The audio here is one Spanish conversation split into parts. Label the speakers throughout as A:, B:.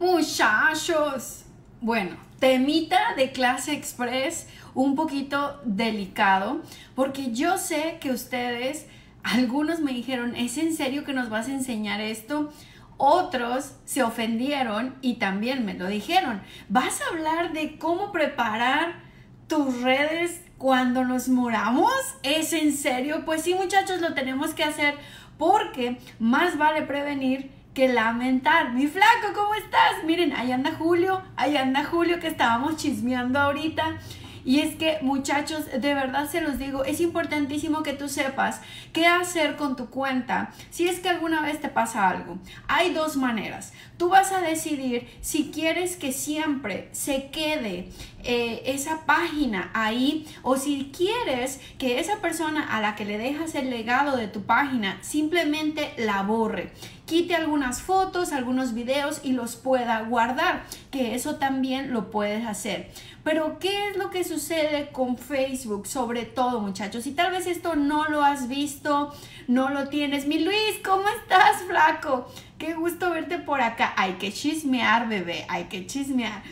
A: Muchachos, bueno, temita de clase express un poquito delicado porque yo sé que ustedes, algunos me dijeron, ¿es en serio que nos vas a enseñar esto? Otros se ofendieron y también me lo dijeron. ¿Vas a hablar de cómo preparar tus redes cuando nos moramos? ¿Es en serio? Pues sí, muchachos, lo tenemos que hacer porque más vale prevenir que lamentar. Mi flaco, ¿cómo estás? Miren, ahí anda Julio, ahí anda Julio que estábamos chismeando ahorita. Y es que muchachos, de verdad se los digo, es importantísimo que tú sepas qué hacer con tu cuenta si es que alguna vez te pasa algo. Hay dos maneras. Tú vas a decidir si quieres que siempre se quede eh, esa página ahí o si quieres que esa persona a la que le dejas el legado de tu página simplemente la borre quite algunas fotos, algunos videos y los pueda guardar, que eso también lo puedes hacer. Pero ¿qué es lo que sucede con Facebook? Sobre todo, muchachos, si tal vez esto no lo has visto, no lo tienes. Mi Luis, ¿cómo estás, flaco? Qué gusto verte por acá. Hay que chismear, bebé, hay que chismear.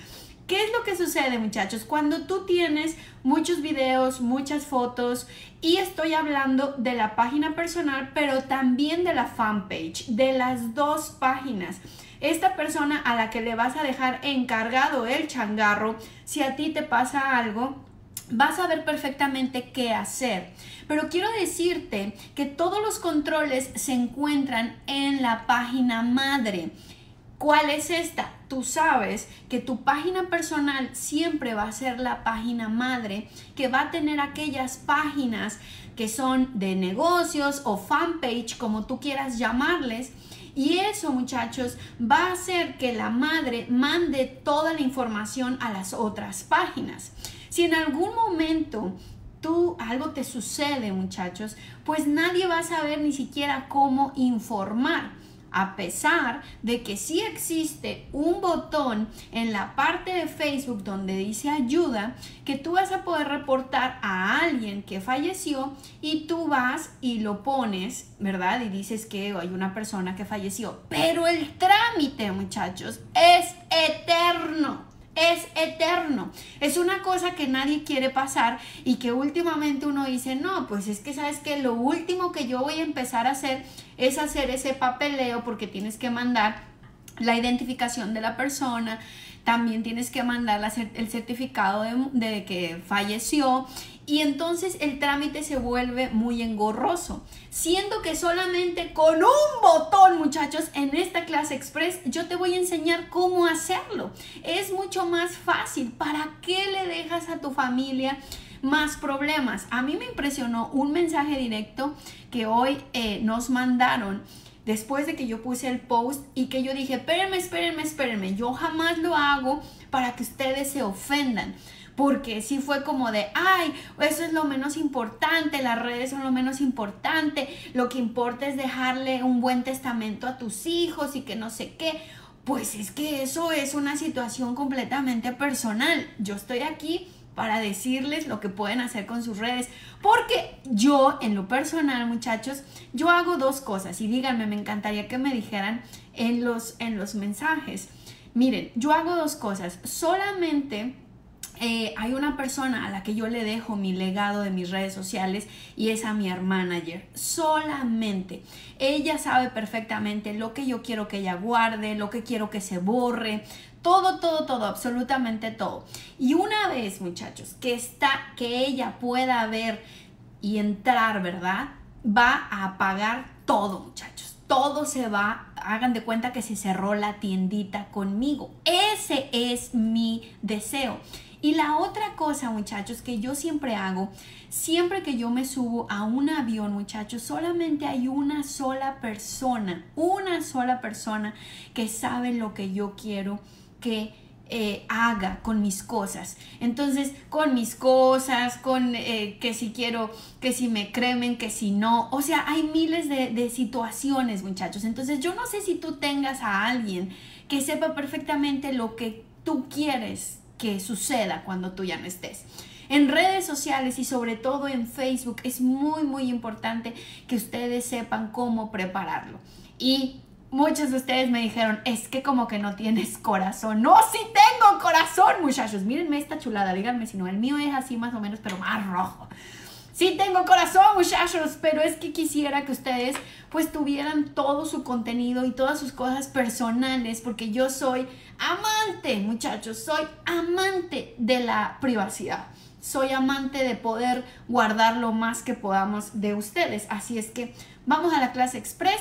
A: ¿Qué es lo que sucede muchachos? Cuando tú tienes muchos videos, muchas fotos y estoy hablando de la página personal, pero también de la fanpage, de las dos páginas. Esta persona a la que le vas a dejar encargado el changarro, si a ti te pasa algo, vas a ver perfectamente qué hacer. Pero quiero decirte que todos los controles se encuentran en la página madre. ¿Cuál es esta? Tú sabes que tu página personal siempre va a ser la página madre que va a tener aquellas páginas que son de negocios o fanpage, como tú quieras llamarles. Y eso, muchachos, va a hacer que la madre mande toda la información a las otras páginas. Si en algún momento tú algo te sucede, muchachos, pues nadie va a saber ni siquiera cómo informar a pesar de que sí existe un botón en la parte de Facebook donde dice ayuda, que tú vas a poder reportar a alguien que falleció y tú vas y lo pones, ¿verdad? Y dices que hay una persona que falleció. Pero el trámite, muchachos, es eterno es eterno. Es una cosa que nadie quiere pasar y que últimamente uno dice, no, pues es que sabes que lo último que yo voy a empezar a hacer es hacer ese papeleo porque tienes que mandar la identificación de la persona, también tienes que mandar el certificado de, de, que falleció y entonces el trámite se vuelve muy engorroso. Siendo que solamente con un botón, muchachos, en esta clase express yo te voy a enseñar cómo hacerlo. Es mucho más fácil. ¿Para qué le dejas a tu familia? más problemas. A mí me impresionó un mensaje directo que hoy eh, nos mandaron después de que yo puse el post y que yo dije, espérenme, espérenme, espérenme, yo jamás lo hago para que ustedes se ofendan porque sí fue como de, ay, eso es lo menos importante, las redes son lo menos importante, lo que importa es dejarle un buen testamento a tus hijos y que no sé qué. Pues es que eso es una situación completamente personal. Yo estoy aquí para decirles lo que pueden hacer con sus redes. Porque yo, en lo personal, muchachos, yo hago dos cosas. Y díganme, me encantaría que me dijeran en los, en los mensajes. Miren, yo hago dos cosas. Solamente eh, hay una persona a la que yo le dejo mi legado de mis redes sociales y es a mi manager. Solamente. Ella sabe perfectamente lo que yo quiero que ella guarde, lo que quiero que se borre. Todo, todo, todo, absolutamente todo. Y una vez, muchachos, que está, que ella pueda ver y entrar, ¿verdad? Va a apagar todo, muchachos. Todo se va, hagan de cuenta que se cerró la tiendita conmigo. Ese es mi deseo. Y la otra cosa, muchachos, que yo siempre hago, siempre que yo me subo a un avión, muchachos, solamente hay una sola persona, una sola persona que sabe lo que yo quiero que eh, haga con mis cosas. Entonces, con mis cosas, con eh, que si quiero, que si me cremen, que si no. O sea, hay miles de, de situaciones, muchachos. Entonces, yo no sé si tú tengas a alguien que sepa perfectamente lo que tú quieres que suceda cuando tú ya no estés. En redes sociales y sobre todo en Facebook es muy muy importante que ustedes sepan cómo prepararlo. Y muchos de ustedes me dijeron, es que como que no tienes corazón. No, sí tengo corazón, muchachos. Mírenme esta chulada, díganme si no, el mío es así más o menos, pero más rojo. Sí tengo corazón, muchachos, pero es que quisiera que ustedes pues tuvieran todo su contenido y todas sus cosas personales, porque yo soy amante, muchachos, soy amante de la privacidad. Soy amante de poder guardar lo más que podamos de ustedes. Así es que vamos a la clase express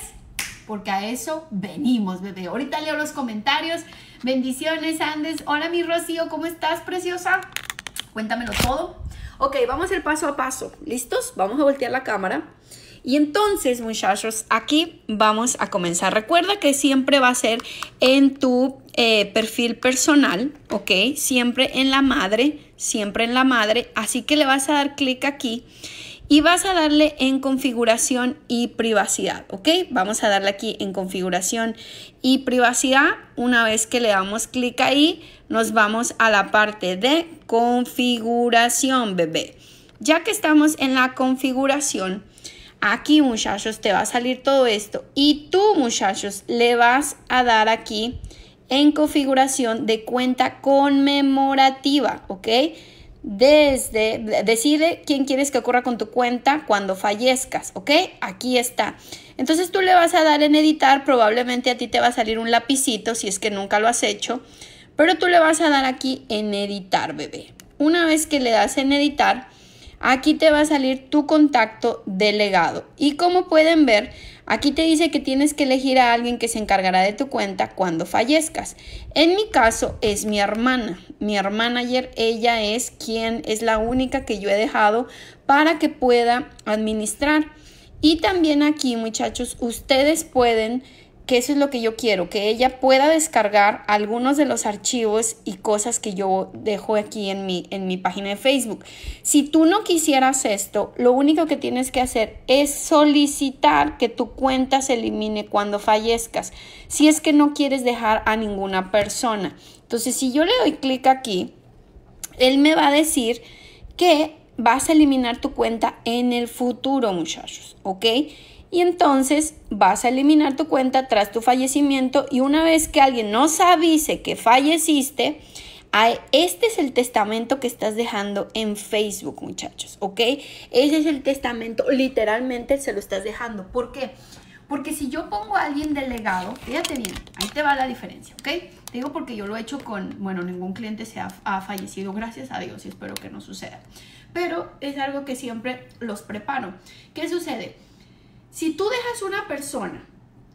A: porque a eso venimos, bebé. Ahorita leo los comentarios. Bendiciones, Andes. Hola, mi Rocío, ¿cómo estás, preciosa? Cuéntamelo todo. Ok, vamos a paso a paso. ¿Listos? Vamos a voltear la cámara. Y entonces, muchachos, aquí vamos a comenzar. Recuerda que siempre va a ser en tu eh, perfil personal, ¿ok? Siempre en la madre, siempre en la madre. Así que le vas a dar clic aquí y vas a darle en configuración y privacidad, ¿ok? Vamos a darle aquí en configuración y privacidad. Una vez que le damos clic ahí, nos vamos a la parte de configuración, bebé. Ya que estamos en la configuración, aquí muchachos te va a salir todo esto y tú muchachos le vas a dar aquí en configuración de cuenta conmemorativa, ¿ok? Desde, decide quién quieres que ocurra con tu cuenta cuando fallezcas, ¿ok? Aquí está. Entonces tú le vas a dar en editar, probablemente a ti te va a salir un lapicito si es que nunca lo has hecho, pero tú le vas a dar aquí en editar, bebé. Una vez que le das en editar, aquí te va a salir tu contacto delegado. Y como pueden ver, Aquí te dice que tienes que elegir a alguien que se encargará de tu cuenta cuando fallezcas. En mi caso es mi hermana. Mi hermana ayer, ella es quien es la única que yo he dejado para que pueda administrar. Y también aquí, muchachos, ustedes pueden que eso es lo que yo quiero, que ella pueda descargar algunos de los archivos y cosas que yo dejo aquí en mi, en mi página de Facebook. Si tú no quisieras esto, lo único que tienes que hacer es solicitar que tu cuenta se elimine cuando fallezcas, si es que no quieres dejar a ninguna persona. Entonces, si yo le doy clic aquí, él me va a decir que vas a eliminar tu cuenta en el futuro, muchachos, ¿ok? Y entonces vas a eliminar tu cuenta tras tu fallecimiento y una vez que alguien nos avise que falleciste, este es el testamento que estás dejando en Facebook, muchachos, ¿ok? Ese es el testamento, literalmente se lo estás dejando. ¿Por qué? Porque si yo pongo a alguien delegado, fíjate bien, ahí te va la diferencia, ¿ok? Te digo porque yo lo he hecho con, bueno, ningún cliente se ha, ha fallecido, gracias a Dios, y espero que no suceda. Pero es algo que siempre los preparo. ¿Qué sucede? Si tú dejas una persona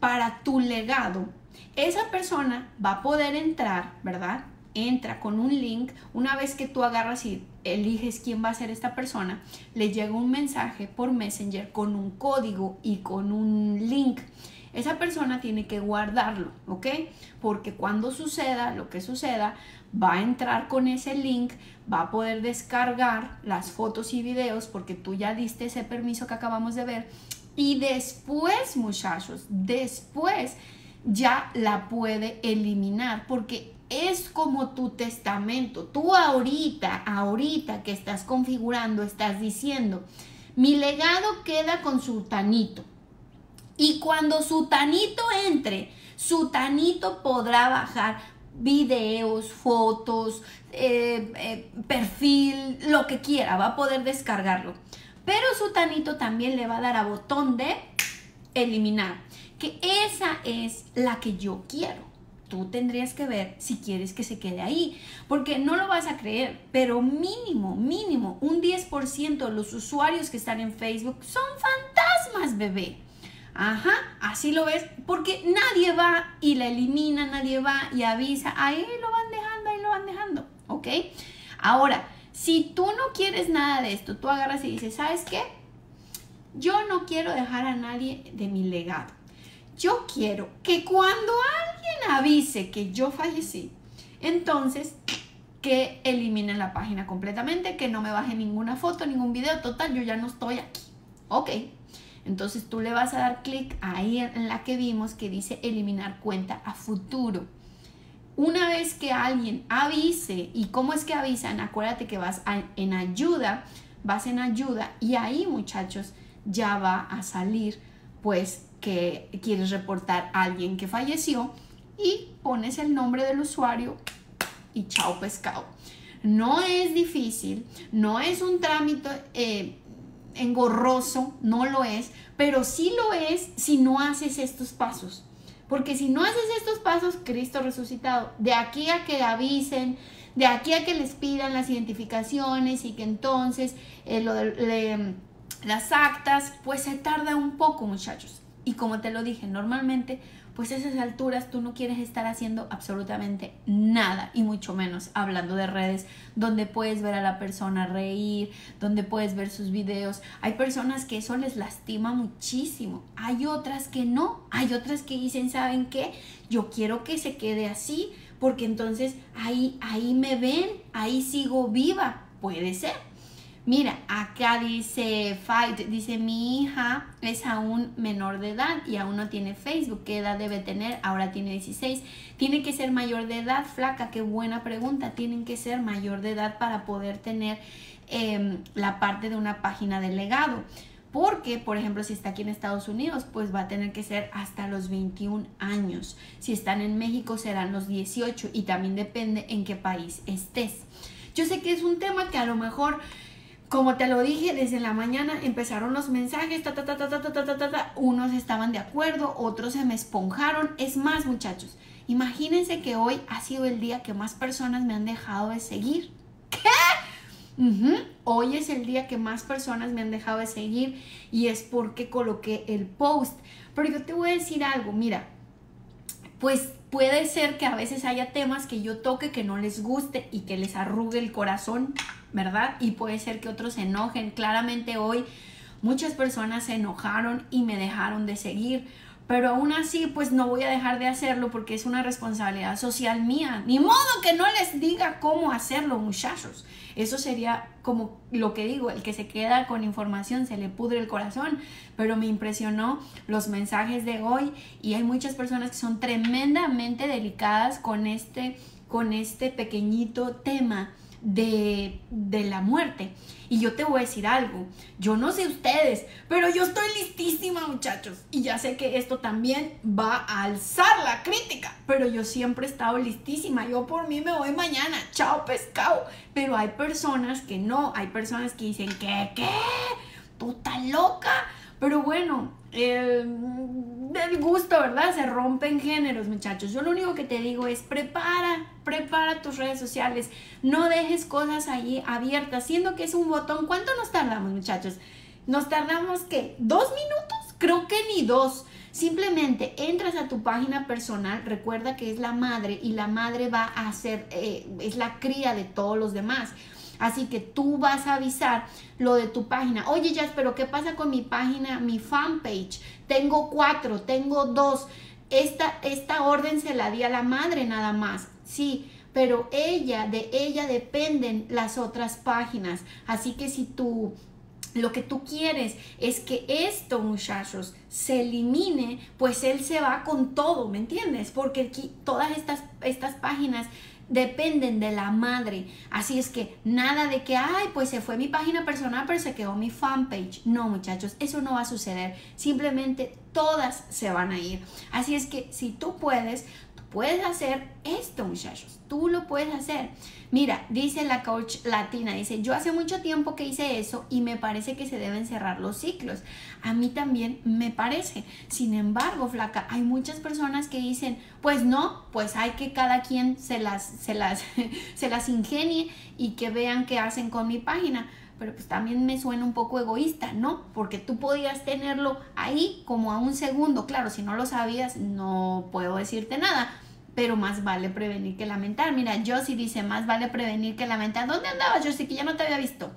A: para tu legado, esa persona va a poder entrar, ¿verdad? Entra con un link. Una vez que tú agarras y eliges quién va a ser esta persona, le llega un mensaje por Messenger con un código y con un link. Esa persona tiene que guardarlo, ¿ok? Porque cuando suceda lo que suceda, va a entrar con ese link, va a poder descargar las fotos y videos porque tú ya diste ese permiso que acabamos de ver y después, muchachos, después ya la puede eliminar porque es como tu testamento. Tú ahorita, ahorita que estás configurando, estás diciendo, mi legado queda con su tanito. Y cuando su tanito entre, su tanito podrá bajar videos, fotos, eh, eh, perfil, lo que quiera, va a poder descargarlo. Pero su tanito también le va a dar a botón de eliminar, que esa es la que yo quiero. Tú tendrías que ver si quieres que se quede ahí, porque no lo vas a creer, pero mínimo, mínimo, un 10% de los usuarios que están en Facebook son fantasmas, bebé. Ajá, así lo ves, porque nadie va y la elimina, nadie va y avisa, ahí lo van dejando, ahí lo van dejando, ¿ok? Ahora, si tú no quieres nada de esto, tú agarras y dices, ¿sabes qué? Yo no quiero dejar a nadie de mi legado. Yo quiero que cuando alguien avise que yo fallecí, entonces que eliminen la página completamente, que no me baje ninguna foto, ningún video. Total, yo ya no estoy aquí. Ok. Entonces tú le vas a dar clic ahí en la que vimos que dice eliminar cuenta a futuro. Una vez que alguien avise, ¿y cómo es que avisan? Acuérdate que vas en ayuda, vas en ayuda y ahí muchachos ya va a salir pues que quieres reportar a alguien que falleció y pones el nombre del usuario y chao pescado. No es difícil, no es un trámite eh, engorroso, no lo es, pero sí lo es si no haces estos pasos. Porque si no haces estos pasos, Cristo resucitado, de aquí a que avisen, de aquí a que les pidan las identificaciones y que entonces eh, lo las actas, pues se tarda un poco, muchachos. Y como te lo dije, normalmente pues a esas alturas tú no quieres estar haciendo absolutamente nada y mucho menos hablando de redes donde puedes ver a la persona reír, donde puedes ver sus videos. Hay personas que eso les lastima muchísimo, hay otras que no, hay otras que dicen, ¿saben qué? Yo quiero que se quede así porque entonces ahí ahí me ven, ahí sigo viva, puede ser. Mira, acá dice Fight, dice mi hija es aún menor de edad y aún no tiene Facebook. ¿Qué edad debe tener? Ahora tiene 16. Tiene que ser mayor de edad, flaca, qué buena pregunta. Tienen que ser mayor de edad para poder tener em, la parte de una página de legado. Porque, por ejemplo, si está aquí en Estados Unidos, pues va a tener que ser hasta los 21 años. Si están en México serán los 18 y también depende en qué país estés. Yo sé que es un tema que a lo mejor como te lo dije, desde la mañana empezaron los mensajes, ta, ta, ta, ta, ta, ta, ta, ta, unos estaban de acuerdo, otros se me esponjaron. Es más, muchachos, imagínense que hoy ha sido el día que más personas me han dejado de seguir. ¿Qué? Hoy es el día que más personas me han dejado de seguir y es porque coloqué el post. Pero yo te voy a decir algo, mira, pues puede ser que a veces haya temas que yo toque que no les guste y que les arrugue el corazón ¿verdad? Y puede ser que otros se enojen. Claramente hoy muchas personas se enojaron y me dejaron de seguir. Pero aún así, pues no voy a dejar de hacerlo porque es una responsabilidad social mía. Ni modo que no les diga cómo hacerlo, muchachos. Eso sería como lo que digo, el que se queda con información se le pudre el corazón. Pero me impresionó los mensajes de hoy y hay muchas personas que son tremendamente delicadas con este, con este pequeñito tema de, la muerte. Y yo te voy a decir algo, yo no sé ustedes, pero yo estoy listísima muchachos. Y ya sé que esto también va a alzar la crítica, pero yo siempre he estado listísima. Yo por mí me voy mañana, chao pescado. Pero hay personas que no, hay personas que dicen, ¿qué? ¿Qué? ¿Tú estás loca? Pero bueno, eh, gusto, ¿verdad? Se rompen géneros, muchachos. Yo lo único que te digo es prepara, prepara tus redes sociales. No dejes cosas ahí abiertas, siendo que es un botón. ¿Cuánto nos tardamos, muchachos? Nos tardamos, ¿qué? ¿Dos minutos? Creo que ni dos. Simplemente entras a tu página personal, recuerda que es la madre y la madre va a ser, eh, es la cría de todos los demás. Así que tú vas a avisar lo de tu página. Oye, ya, pero ¿qué pasa con mi página, mi fanpage? Tengo cuatro, tengo dos. Esta, esta orden se la di a la madre nada más. Sí, pero ella, de ella dependen las otras páginas. Así que si tú lo que tú quieres es que esto, muchachos, se elimine, pues él se va con todo, ¿me entiendes? Porque aquí todas estas, estas páginas dependen de la madre. Así es que nada de que, ay, pues se fue mi página personal, pero se quedó mi fanpage. No, muchachos, eso no va a suceder. Simplemente todas se van a ir. Así es que si tú puedes, puedes hacer esto, muchachos. Tú lo puedes hacer. Mira, dice la coach latina, dice, yo hace mucho tiempo que hice eso y me parece que se deben cerrar los ciclos. A mí también me parece. Sin embargo, flaca, hay muchas personas que dicen, pues no, pues hay que cada quien se las, se las, se las ingenie y que vean qué hacen con mi página pero pues también me suena un poco egoísta, ¿no? Porque tú podías tenerlo ahí como a un segundo, claro, si no lo sabías no puedo decirte nada, pero más vale prevenir que lamentar. Mira, Josie dice, más vale prevenir que lamentar. ¿Dónde andabas, Josie? Que ya no te había visto.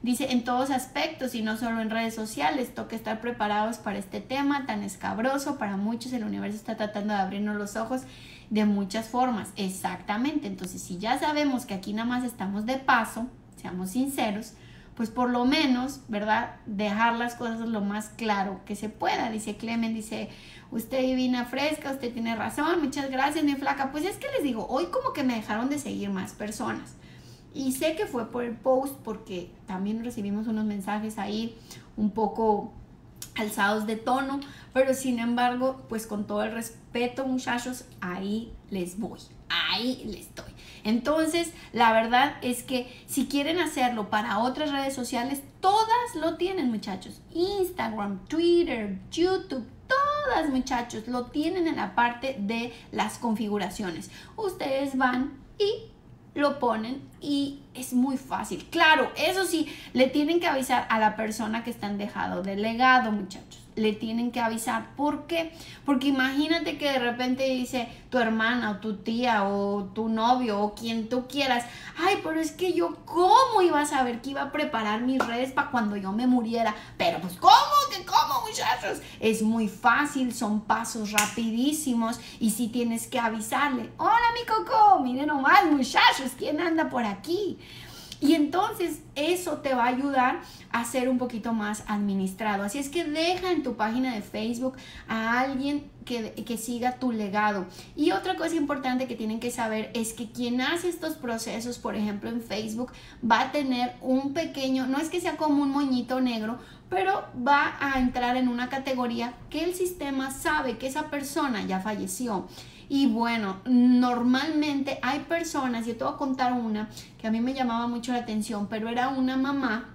A: Dice, en todos aspectos y no solo en redes sociales, toca estar preparados para este tema tan escabroso. Para muchos el universo está tratando de abrirnos los ojos de muchas formas. Exactamente. Entonces, si ya sabemos que aquí nada más estamos de paso, seamos sinceros, pues por lo menos, ¿verdad? Dejar las cosas lo más claro que se pueda. Dice Clemen, dice, usted divina fresca, usted tiene razón, muchas gracias, mi flaca. Pues es que les digo, hoy como que me dejaron de seguir más personas. Y sé que fue por el post porque también recibimos unos mensajes ahí un poco alzados de tono, pero sin embargo, pues con todo el respeto, muchachos, ahí les voy, ahí les doy. Entonces, la verdad es que si quieren hacerlo para otras redes sociales, todas lo tienen, muchachos. Instagram, Twitter, YouTube, todas, muchachos, lo tienen en la parte de las configuraciones. Ustedes van y lo ponen y es muy fácil. Claro, eso sí, le tienen que avisar a la persona que están dejado de legado, muchachos le tienen que avisar. ¿Por qué? Porque imagínate que de repente dice tu hermana o tu tía o tu novio o quien tú quieras, ay, pero es que yo cómo iba a saber que iba a preparar mis redes para cuando yo me muriera. Pero pues ¿cómo? ¿Que cómo muchachos? Es muy fácil, son pasos rapidísimos y si tienes que avisarle, hola mi coco, miren nomás muchachos, ¿quién anda por aquí? Y entonces eso te va a ayudar a ser un poquito más administrado. Así es que deja en tu página de Facebook a alguien que, siga tu legado. Y otra cosa importante que tienen que saber es que quien hace estos procesos, por ejemplo en Facebook, va a tener un pequeño, no es que sea como un moñito negro, pero va a entrar en una categoría que el sistema sabe que esa persona ya falleció. Y bueno, normalmente hay personas, yo te voy a contar una que a mí me llamaba mucho la atención, pero era una mamá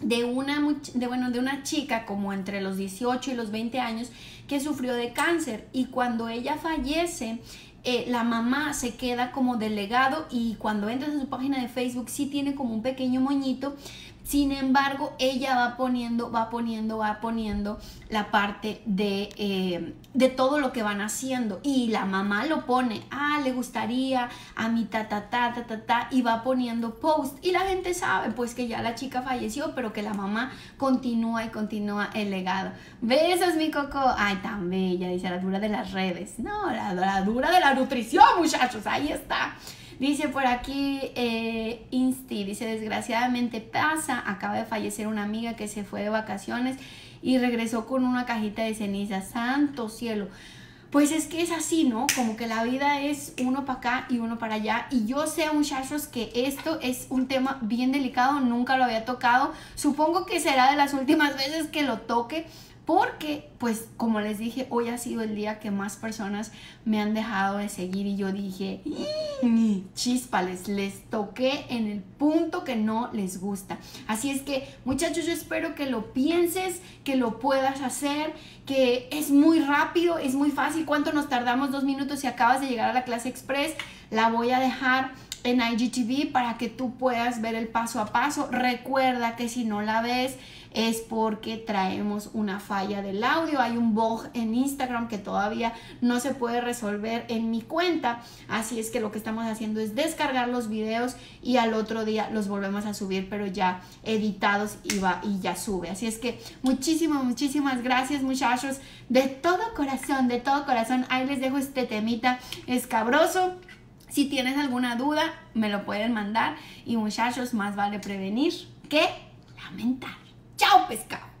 A: de una, de, bueno, de una chica como entre los 18 y los 20 años que sufrió de cáncer. Y cuando ella fallece, eh, la mamá se queda como delegado y cuando entras en su página de Facebook sí tiene como un pequeño moñito, sin embargo, ella va poniendo, va poniendo, va poniendo la parte de, eh, de todo lo que van haciendo. Y la mamá lo pone, ah, le gustaría a mi ta, ta, ta, ta, ta, ta, y va poniendo post. Y la gente sabe, pues, que ya la chica falleció, pero que la mamá continúa y continúa el legado. Besos, mi coco. Ay, tan bella, dice la dura de las redes. No, la, la dura de la nutrición, muchachos, ahí está. Dice por aquí eh, Insti, dice desgraciadamente pasa, acaba de fallecer una amiga que se fue de vacaciones y regresó con una cajita de ceniza, santo cielo. Pues es que es así, ¿no? Como que la vida es uno para acá y uno para allá. Y yo sé, muchachos, que esto es un tema bien delicado, nunca lo había tocado. Supongo que será de las últimas veces que lo toque, porque, pues, como les dije, hoy ha sido el día que más personas me han dejado de seguir y yo dije, chispales, les toqué en el punto que no les gusta. Así es que, muchachos, yo espero que lo pienses, que lo puedas hacer, que es muy rápido, es muy fácil. ¿Cuánto nos tardamos? Dos minutos si acabas de llegar a la clase express. La voy a dejar en IGTV para que tú puedas ver el paso a paso. Recuerda que si no la ves es porque traemos una falla del audio. Hay un bug en Instagram que todavía no se puede resolver en mi cuenta. Así es que lo que estamos haciendo es descargar los videos y al otro día los volvemos a subir, pero ya editados y, va, y ya sube. Así es que muchísimas, muchísimas gracias muchachos. De todo corazón, de todo corazón. Ahí les dejo este temita escabroso. Si tienes alguna duda, me lo pueden mandar. Y muchachos, más vale prevenir que lamentar. Chao, pescado.